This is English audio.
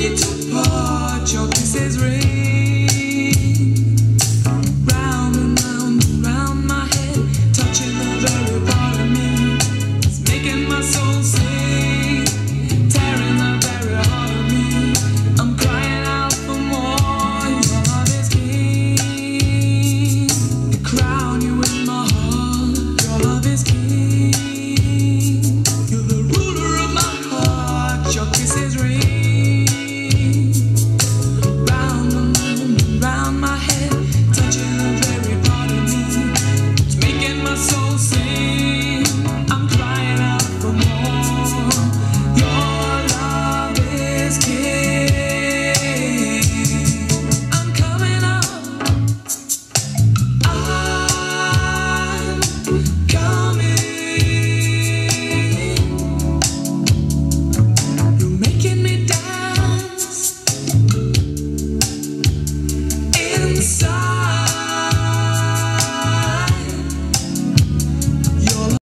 need to